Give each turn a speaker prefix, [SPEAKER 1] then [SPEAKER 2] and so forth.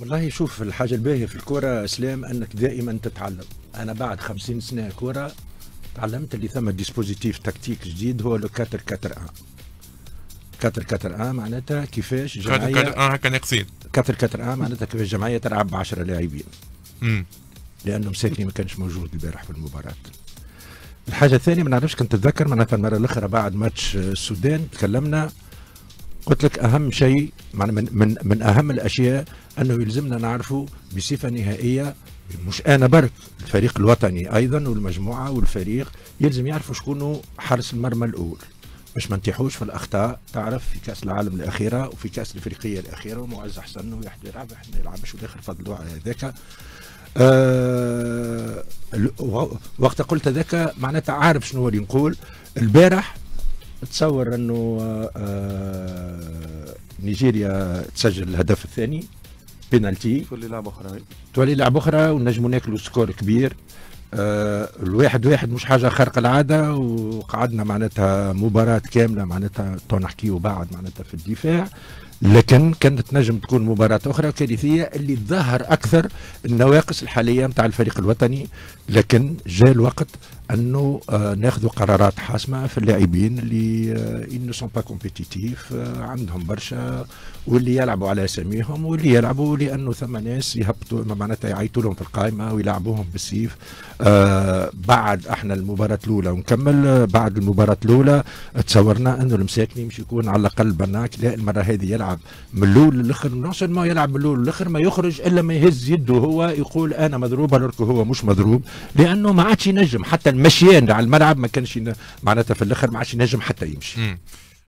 [SPEAKER 1] والله شوف الحاجة الباهية في الكره اسلام أنك دائما تتعلم. أنا بعد خمسين سنة كره تعلمت اللي ثم dispositif tactique جديد هو لو 4 4 1 4 4 1 معناتها كيفاش
[SPEAKER 2] جمعية 4 4 هكا ناقصين.
[SPEAKER 1] 4 4 1 معناتها كيفاش جمعية تلعب ب 10 لاعبين لأنه مساكني ما كانش موجود البارح في المباراة. الحاجة الثانية ما نعرفش كنت تتذكر معناتها المرة الأخرى بعد ماتش السودان تكلمنا قلت لك أهم شيء من من من أهم الأشياء أنه يلزمنا نعرفوا بصفة نهائية مش أنا برك الفريق الوطني أيضا والمجموعة والفريق يلزم يعرفوا شكون حارس المرمى الأول. باش ما نتيحوش في الأخطاء. تعرف في كأس العالم الأخيرة وفي كأس الإفريقية الأخيرة ومعز حسن يلعب إحنا ما يلعبش والاخر فضلوا على هذاك. أه وقت قلت ذاك معناتها عارف شنو اللي نقول. البارح تصور أنه أه نيجيريا تسجل الهدف الثاني بينالتي.
[SPEAKER 3] تولي لعبه أخرى.
[SPEAKER 1] تولي لعبه أخرى ونجموا ناكلوا score كبير. آه الواحد واحد مش حاجة خارقة العادة وقعدنا معناتها مباراة كاملة معناتها تو نحكيو بعد معناتها في الدفاع. لكن كانت نجم تكون مباراة أخرى كارثية اللي تظهر أكثر النواقص الحالية نتاع الفريق الوطني لكن جاء الوقت أنه آه ناخذ قرارات حاسمة في اللاعبين اللي آه ne sont pas compétitifs آه عندهم برشا واللي يلعبوا على أساميهم واللي يلعبوا لأنه ثم ناس يهبطوا معناتها يعيطوا لهم في القائمة ويلعبوهم بالسيف. آه بعد إحنا المباراة الأولى ونكمل بعد المباراة الأولى تصورنا أنه المساكني مش يكون على الأقل برناك لا المرة هذه يلعب من الأول للاخر ما يلعب من الأول للاخر ما يخرج إلا ما يهز يده هو يقول أنا مضروب هو مش مضروب لأنه ما عادش ينجم حتى المشيان على الملعب ما كانش معناتها في الأخر ما عادش ينجم حتى يمشي.